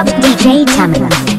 of DJ Tamara.